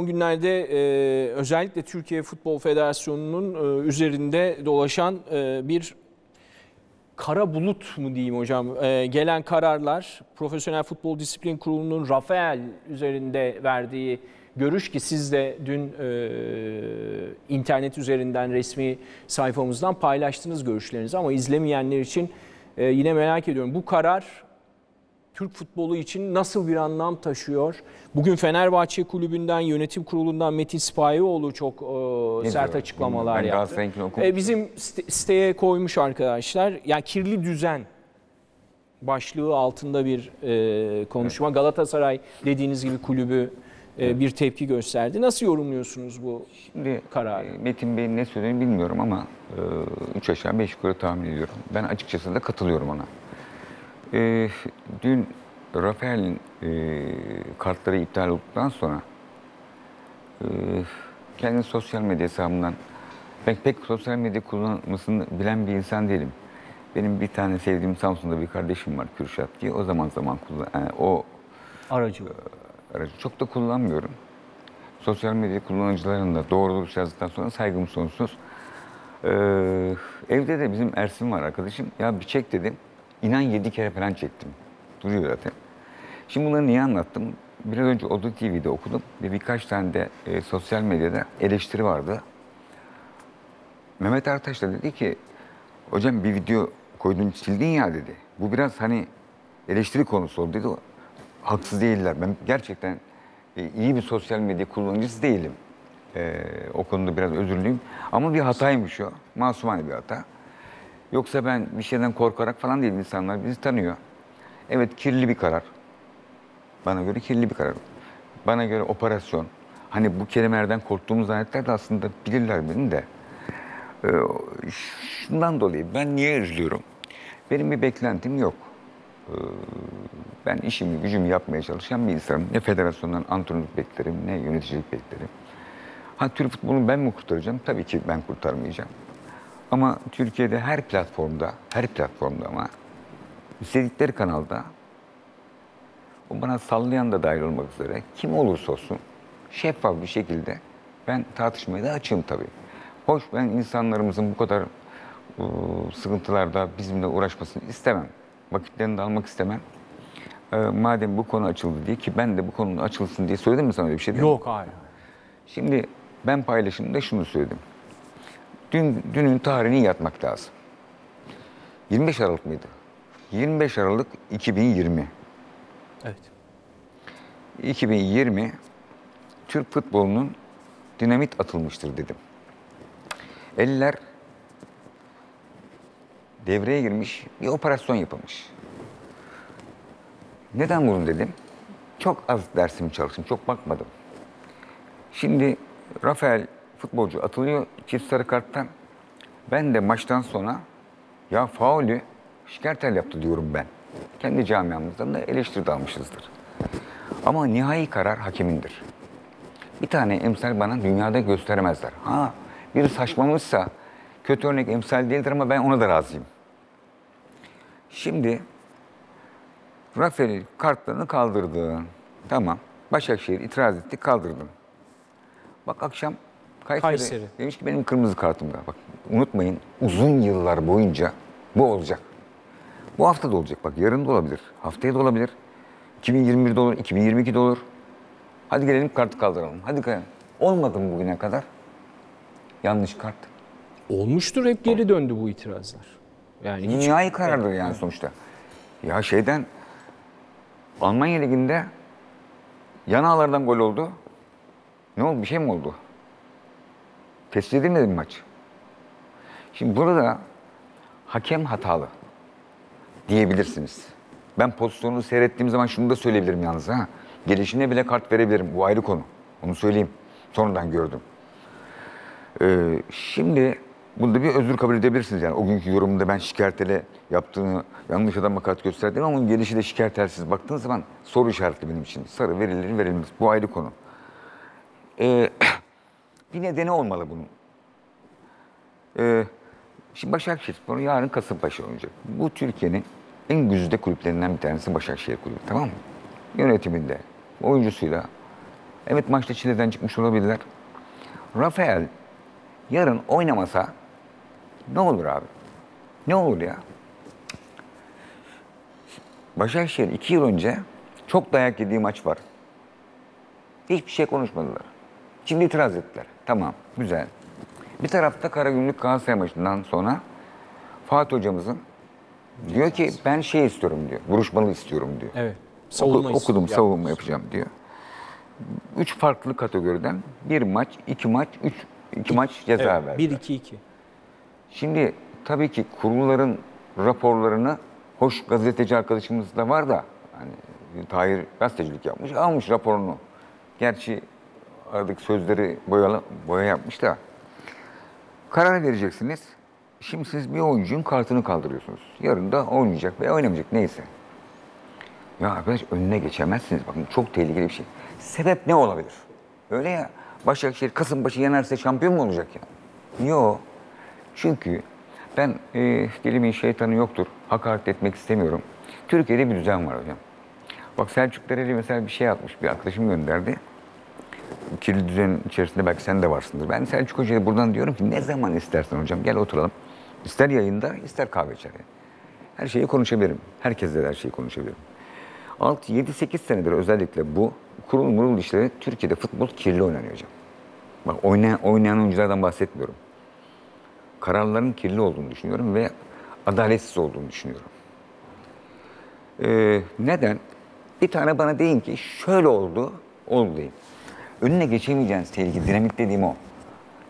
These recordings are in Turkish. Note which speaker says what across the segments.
Speaker 1: Son günlerde e, özellikle Türkiye Futbol Federasyonu'nun e, üzerinde dolaşan e, bir kara bulut mu diyeyim hocam? E, gelen kararlar Profesyonel Futbol Disiplin Kurulu'nun Rafael üzerinde verdiği görüş ki siz de dün e, internet üzerinden resmi sayfamızdan paylaştınız görüşlerinizi ama izlemeyenler için e, yine merak ediyorum. Bu karar Türk futbolu için nasıl bir anlam taşıyor? Bugün Fenerbahçe Kulübü'nden, yönetim kurulundan Metin Sipahioğlu çok e, sert
Speaker 2: diyor?
Speaker 1: açıklamalar
Speaker 2: Ben
Speaker 1: yaptı. E, bizim site- siteye koymuş arkadaşlar. Yani kirli düzen başlığı altında bir e, konuşma. Galatasaray dediğiniz gibi kulübü e, bir tepki gösterdi. Nasıl yorumluyorsunuz bu?
Speaker 2: Şimdi
Speaker 1: kararı.
Speaker 2: e, Metin Bey'in ne söylediğini bilmiyorum ama 3 aşağı 5 yukarı tahmin ediyorum. Ben açıkçası da katılıyorum ona. E, dün Rafael'in e, kartları iptal olduktan sonra e, kendi sosyal medya hesabından ben pek sosyal medya kullanmasını bilen bir insan değilim. Benim bir tane sevdiğim Samsun'da bir kardeşim var Kürşat diye. O zaman zaman kullan, yani o
Speaker 1: Aracı.
Speaker 2: aracı çok da kullanmıyorum. Sosyal medya kullanıcılarının da doğru dürüst yazdıktan sonra saygım sonsuz. Ee, evde de bizim Ersin var arkadaşım. Ya bir çek dedim. İnan yedi kere falan çektim. Duruyor zaten. Şimdi bunları niye anlattım? Biraz önce Odu TV'de okudum ve birkaç tane de e, sosyal medyada eleştiri vardı. Mehmet Ertaş da dedi ki hocam bir video koydun sildin ya dedi. Bu biraz hani eleştiri konusu oldu dedi. Haksız değiller. Ben gerçekten e, iyi bir sosyal medya kullanıcısı değilim. E, o konuda biraz özürlüyüm. Ama bir hataymış o. Masumane bir hata. Yoksa ben bir şeyden korkarak falan değil insanlar bizi tanıyor. Evet kirli bir karar. Bana göre kirli bir karar. Bana göre operasyon. Hani bu kelimelerden korktuğumuz zannetler de aslında bilirler beni de. Ee, şundan dolayı ben niye üzülüyorum? Benim bir beklentim yok. Ee, ben işimi, gücümü yapmaya çalışan bir insanım. Ne federasyondan antrenörlük beklerim, ne yöneticilik beklerim. Ha Türk futbolunu ben mi kurtaracağım? Tabii ki ben kurtarmayacağım. Ama Türkiye'de her platformda, her platformda ama istedikleri kanalda o bana sallayan da dahil olmak üzere kim olursa olsun şeffaf bir şekilde ben tartışmaya da açığım tabii. Hoş ben insanlarımızın bu kadar e, sıkıntılarda bizimle uğraşmasını istemem. Vakitlerini de almak istemem. E, madem bu konu açıldı diye ki ben de bu konunun açılsın diye söyledim mi sana öyle bir şey?
Speaker 1: Yok hayır.
Speaker 2: Şimdi ben paylaşımda şunu söyledim. Dün, dünün tarihini yatmak lazım. 25 Aralık mıydı? 25 Aralık 2020.
Speaker 1: Evet.
Speaker 2: 2020 Türk futbolunun dinamit atılmıştır dedim. Eller devreye girmiş, bir operasyon yapılmış. Neden bunu dedim? Çok az dersimi çalıştım, çok bakmadım. Şimdi Rafael futbolcu atılıyor çift sarı karttan. Ben de maçtan sonra ya faulü Şikertel yaptı diyorum ben. Kendi camiamızdan da eleştiri almışızdır. Ama nihai karar hakemindir. Bir tane emsal bana dünyada gösteremezler. Ha biri saçmamışsa kötü örnek emsal değildir ama ben ona da razıyım. Şimdi Rafael kartlarını kaldırdı. Tamam. Başakşehir itiraz etti, kaldırdım. Bak akşam Kayseri,
Speaker 1: Kayseri.
Speaker 2: demiş ki benim kırmızı kartım var. Bak unutmayın uzun yıllar boyunca bu olacak. Bu hafta da olacak. Bak yarın da olabilir. Haftaya da olabilir. 2021'de olur, 2022'de olur. Hadi gelelim kartı kaldıralım. Hadi gelelim. Olmadı mı bugüne kadar? Yanlış kart.
Speaker 1: Olmuştur hep geri döndü bu itirazlar. Yani hiç
Speaker 2: Nihai karardır yani sonuçta. Ya şeyden Almanya Ligi'nde yan ağlardan gol oldu. Ne oldu? Bir şey mi oldu? Tespit edilmedi mi maç? Şimdi burada hakem hatalı diyebilirsiniz. Ben pozisyonu seyrettiğim zaman şunu da söyleyebilirim yalnız ha. Gelişine bile kart verebilirim. Bu ayrı konu. Onu söyleyeyim. Sonradan gördüm. Ee, şimdi bunda bir özür kabul edebilirsiniz yani. O günkü yorumunda ben şikayetele yaptığını yanlış adama kart gösterdim ama onun gelişi de şikayetlersiz baktığınız zaman soru işaretli benim için. Sarı verilir verilmez. Bu ayrı konu. Ee, bir nedeni olmalı bunun. Ee, şimdi Başakşehir yarın Kasımpaşa oynayacak. Bu Türkiye'nin en güzide kulüplerinden bir tanesi Başakşehir Kulübü tamam mı? Yönetiminde, oyuncusuyla Evet maçta çileden çıkmış olabilirler. Rafael yarın oynamasa ne olur abi? Ne olur ya? Başakşehir iki yıl önce çok dayak yediği maç var. Hiçbir şey konuşmadılar. Şimdi itiraz ettiler. Tamam, güzel. Bir tarafta Karagümrük Galatasaray maçından sonra Fatih hocamızın diyor ki ben şey istiyorum diyor. Vuruşmalı istiyorum diyor.
Speaker 1: Evet.
Speaker 2: Oku-
Speaker 1: Savunma
Speaker 2: okudum,
Speaker 1: istiyor.
Speaker 2: savunma yapacağım diyor. Üç farklı kategoriden bir maç, iki maç, üç, iki maç ceza
Speaker 1: Evet,
Speaker 2: verdi.
Speaker 1: 1-2-2.
Speaker 2: Şimdi tabii ki kurulların raporlarını hoş gazeteci arkadaşımız da var da hani Tahir gazetecilik yapmış almış raporunu. Gerçi aradaki sözleri boyalı, boya yapmış da karar vereceksiniz. Şimdi siz bir oyuncunun kartını kaldırıyorsunuz. Yarın da oynayacak veya oynamayacak neyse. Ya arkadaş önüne geçemezsiniz. Bakın çok tehlikeli bir şey. Sebep ne olabilir? Öyle ya. Başakşehir Kasımpaşa yenerse şampiyon mu olacak ya? Yok. Çünkü ben e, dilimin şeytanı yoktur. Hakaret etmek istemiyorum. Türkiye'de bir düzen var hocam. Bak Selçuk Dereli mesela bir şey atmış. Bir arkadaşım gönderdi. Kirli düzenin içerisinde belki sen de varsındır. Ben Selçuk Hoca'ya buradan diyorum ki ne zaman istersen hocam gel oturalım. İster yayında ister kahve içeri. Her şeyi konuşabilirim. Herkesle her şeyi konuşabilirim. 6, 7, 8 senedir özellikle bu kurul murul işleri Türkiye'de futbol kirli oynanıyor hocam. Bak oynayan, oynayan oyunculardan bahsetmiyorum. Kararların kirli olduğunu düşünüyorum ve adaletsiz olduğunu düşünüyorum. Ee, neden? Bir tane bana deyin ki şöyle oldu, oldu deyin. Önüne geçemeyeceğiniz tehlike, dinamik dediğim o.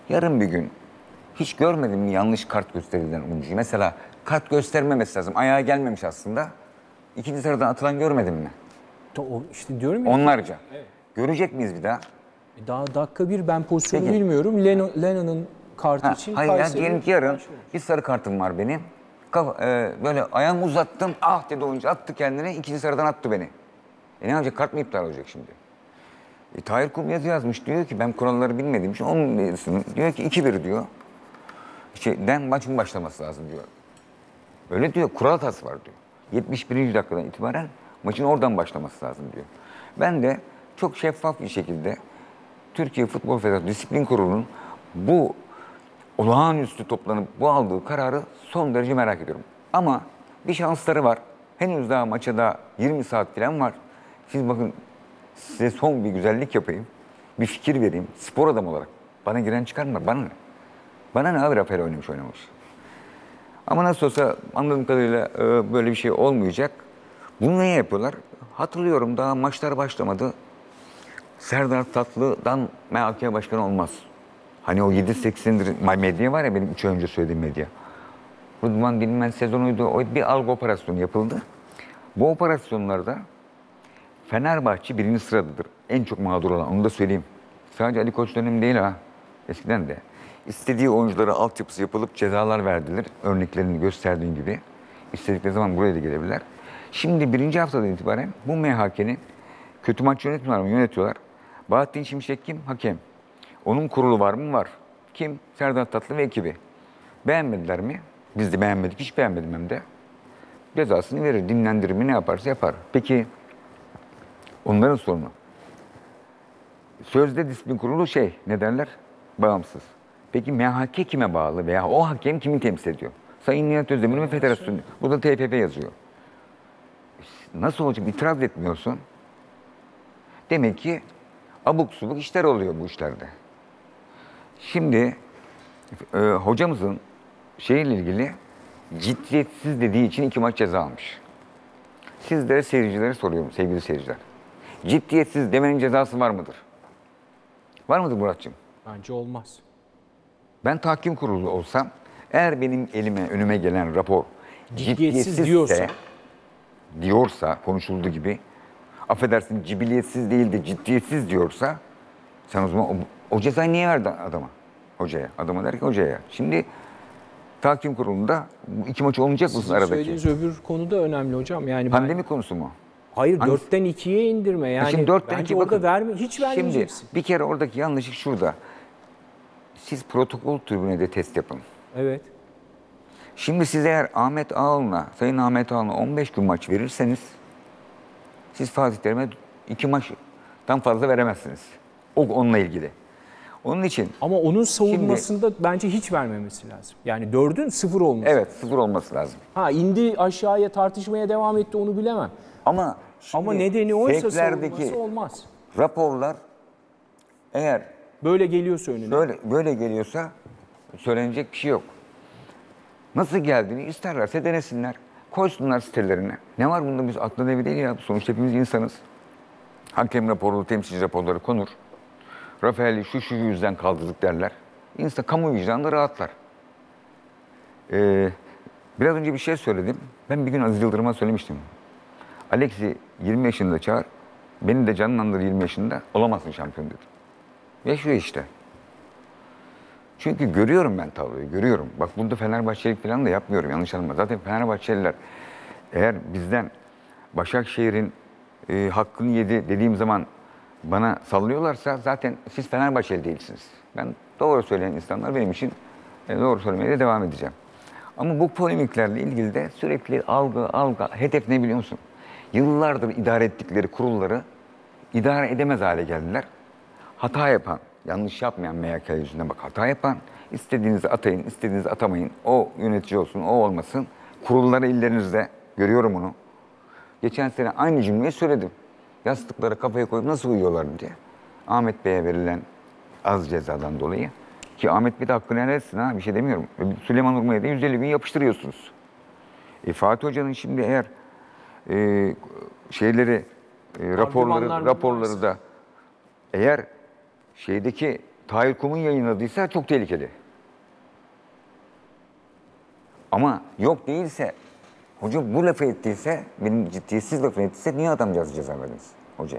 Speaker 2: Yarın bir gün hiç görmedim mi yanlış kart gösterilen oyuncuyu? Mesela kart göstermemesi lazım. Ayağa gelmemiş aslında. İkinci sıradan atılan görmedim mi?
Speaker 1: O- İşte diyorum ya.
Speaker 2: Onlarca. Görecek miyiz bir daha?
Speaker 1: Daha dakika bir ben pozisyonu
Speaker 2: Peki.
Speaker 1: bilmiyorum. Leno, Lennon'ın kartı
Speaker 2: Ha,
Speaker 1: için
Speaker 2: hayır ya
Speaker 1: Kayseri
Speaker 2: diyelim ki yarın bir sarı kartım var benim. Kafa, e, böyle ayağımı uzattım. Ah dedi oyuncu attı kendine. ikinci sıradan attı beni. E ne yapacak? Kart mı iptal olacak şimdi? E, Tahir Kum yazı yazmış. Diyor ki ben kuralları bilmediğim için onun birisinin- diyor ki 2-1 diyor. Şey, den maçın başlaması lazım diyor. Öyle diyor. Kural hatası var diyor. 71. dakikadan itibaren maçın oradan başlaması lazım diyor. Ben de çok şeffaf bir şekilde Türkiye Futbol Federasyonu Disiplin Kurulu'nun bu olağanüstü toplanıp bu aldığı kararı son derece merak ediyorum. Ama bir şansları var. Henüz daha maça da 20 saat falan var. Siz bakın size son bir güzellik yapayım. Bir fikir vereyim. Spor adam olarak. Bana giren çıkarma. Bana ne? Bana ne abi Rafael oynamış oynamamış. Ama nasıl olsa anladığım kadarıyla e, böyle bir şey olmayacak. Bunu niye yapıyorlar? Hatırlıyorum daha maçlar başlamadı. Serdar Tatlı'dan MHK başkanı olmaz. Hani o 7-8 senedir medya var ya benim 3 ay önce söylediğim medya. Rıdvan Dilmen sezonuydu. O bir algı operasyonu yapıldı. Bu operasyonlarda Fenerbahçe birinci sıradadır. En çok mağdur olan onu da söyleyeyim. Sadece Ali Koç dönemi değil ha. Eskiden de. İstediği oyunculara altyapısı yapılıp cezalar verdiler. Örneklerini gösterdiğim gibi. İstedikleri zaman buraya da gelebilirler. Şimdi birinci haftadan itibaren bu MHK'nin kötü maç yönetmiyorlar mı? Yönetiyorlar. Bahattin Şimşek kim? Hakem. Onun kurulu var mı? Var. Kim? Serdar Tatlı ve ekibi. Beğenmediler mi? Biz de beğenmedik. Hiç beğenmedim hem de. Cezasını verir. Dinlendirir mi? Ne yaparsa yapar. Peki onların sorunu. Sözde disiplin kurulu şey, ne derler? Bağımsız. Peki MHK kime bağlı veya o hakem kimi temsil ediyor? Sayın Nihat Özdemir ve Federasyon. Burada TFF yazıyor. Nasıl olacak? İtiraz etmiyorsun. Demek ki abuk subuk işler oluyor bu işlerde. Şimdi e, hocamızın şeyle ilgili ciddiyetsiz dediği için iki maç ceza almış. Sizlere seyircilere soruyorum sevgili seyirciler. Ciddiyetsiz demenin cezası var mıdır? Var mıdır Muratçım?
Speaker 1: Bence olmaz.
Speaker 2: Ben tahkim kurulu olsam eğer benim elime önüme gelen rapor
Speaker 1: Ciddiyetsiz diyorsa.
Speaker 2: diyorsa konuşulduğu gibi affedersin cibiliyetsiz değil de ciddiyetsiz diyorsa sen o zaman o, o cezayı niye verdin adama? Hocaya. Adama der ki hocaya. Şimdi tahkim kurulunda iki maç olmayacak mısın
Speaker 1: Sizin
Speaker 2: aradaki?
Speaker 1: söylediğiniz öbür konu da önemli hocam. Yani ben-
Speaker 2: Pandemi konusu mu?
Speaker 1: Hayır
Speaker 2: Hangisi?
Speaker 1: 4'ten 2'ye indirme. Yani
Speaker 2: şimdi dörtten
Speaker 1: bence
Speaker 2: iki
Speaker 1: orada
Speaker 2: bakın.
Speaker 1: verme hiç vermeyeceksin.
Speaker 2: Şimdi bir kere oradaki yanlışlık şurada. Siz protokol tribüne de test yapın.
Speaker 1: Evet.
Speaker 2: Şimdi siz eğer Ahmet Ağal'ına, Sayın Ahmet Ağal'ına 15 gün maç verirseniz siz Fatih Terim'e iki maçtan fazla veremezsiniz. O onunla ilgili. Onun için
Speaker 1: Ama onun savunmasında bence hiç vermemesi lazım. Yani dördün sıfır olması.
Speaker 2: evet sıfır olması lazım.
Speaker 1: Ha indi aşağıya tartışmaya devam etti onu bilemem.
Speaker 2: Ama
Speaker 1: Ama
Speaker 2: şimdi
Speaker 1: nedeni oysa savunması olmaz.
Speaker 2: raporlar eğer
Speaker 1: Böyle geliyorsa önüne.
Speaker 2: böyle böyle geliyorsa söylenecek bir şey yok. Nasıl geldiğini isterlerse denesinler. Koysunlar sitelerine. Ne var bunda biz aklı devi değil ya. Sonuçta hepimiz insanız. Hakem raporu, temsilci raporları konur. Rafael'i şu şu yüzden kaldırdık derler. İnsan kamu vicdanı da rahatlar. Ee, biraz önce bir şey söyledim. Ben bir gün Aziz Yıldırım'a söylemiştim. Alex'i 20 yaşında çağır. Beni de canlandır 20 yaşında. Olamazsın şampiyon dedim. Yaşıyor işte. Çünkü görüyorum ben tabloyu, görüyorum. Bak bunda Fenerbahçelik falan da yapmıyorum, yanlış anlama. Zaten Fenerbahçeliler eğer bizden Başakşehir'in e, hakkını yedi dediğim zaman bana sallıyorlarsa zaten siz Fenerbahçeli değilsiniz. Ben doğru söyleyen insanlar benim için e, doğru söylemeye de devam edeceğim. Ama bu polemiklerle ilgili de sürekli algı, algı, hedef ne biliyor musun? Yıllardır idare ettikleri kurulları idare edemez hale geldiler. Hata yapan, yanlış yapmayan MYK yüzünden bak hata yapan, istediğinizi atayın, istediğinizi atamayın. O yönetici olsun, o olmasın. Kurulları ellerinizde, görüyorum onu. Geçen sene aynı cümleyi söyledim. Yastıklara kafaya koyup nasıl uyuyorlar diye. Ahmet Bey'e verilen az cezadan dolayı. Ki Ahmet Bey de hakkını helal etsin ha bir şey demiyorum. Süleyman Urma'ya da 150 bin yapıştırıyorsunuz. E, Fatih Hoca'nın şimdi eğer e, şeyleri, e, raporları, raporları da eğer şeydeki Tahir Kum'un yayınladıysa çok tehlikeli. Ama yok değilse, hoca bu lafı ettiyse, benim ciddiyetsiz lafı ettiyse niye adamcağızı ceza verdiniz hoca?